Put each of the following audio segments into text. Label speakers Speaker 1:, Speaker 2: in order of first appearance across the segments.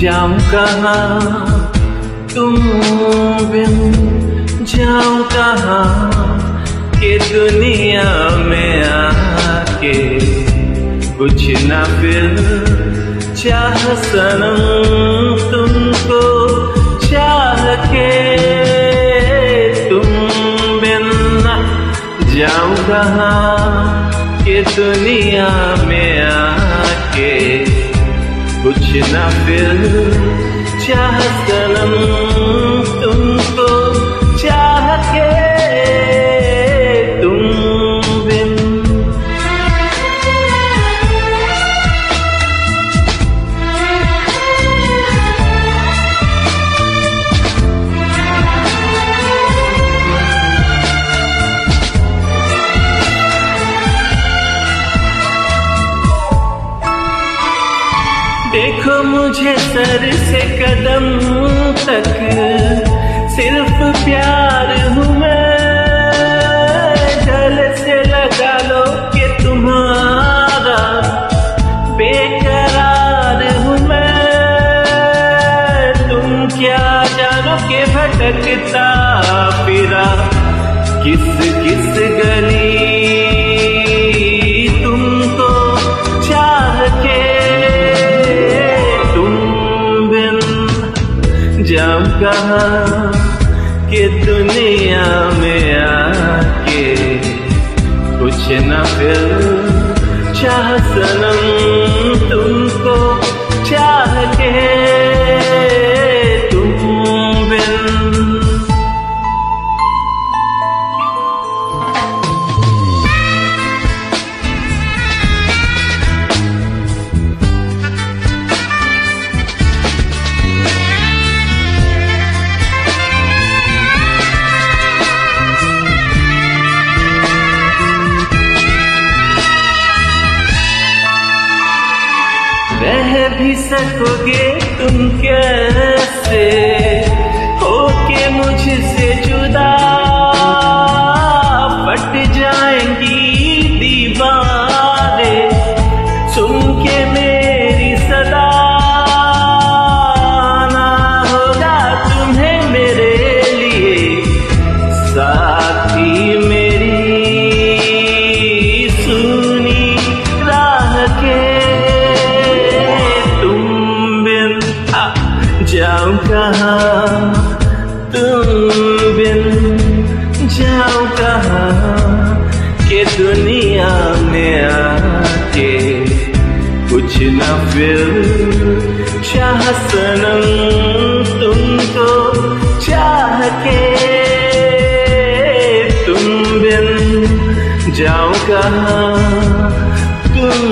Speaker 1: जाऊँ कहा? तुम बिन जाऊँ कहा? के दुनिया में आके कुछ ना फिर चाह सनम तुमको चाह के। तुम बिन जाऊँ कहा? के दुनिया में आके कुछ ना फिर चाह मुझे सर से कदम तक, सिर्फ़ प्यार हूँ मैं। गले से लगा लो कि तुम्हारा बेकरार हूँ मैं। तुम क्या जानो के भटकता फिरा, किस किस गली जाऊँ कहा कि दुनिया में आके कुछ न फिर चाह सनम तुमको चाह के भी सकोगे तुम कैसे? न फिर चाह सनम तुमको तो चाह के तुम बिन जाओ कहा? तुम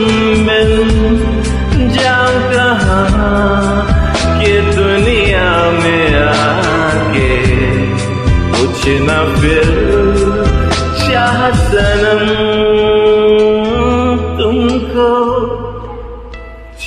Speaker 1: बिन जाओ कहा? के दुनिया में आके कुछ न फिर चाह सनम तुमको